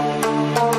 Música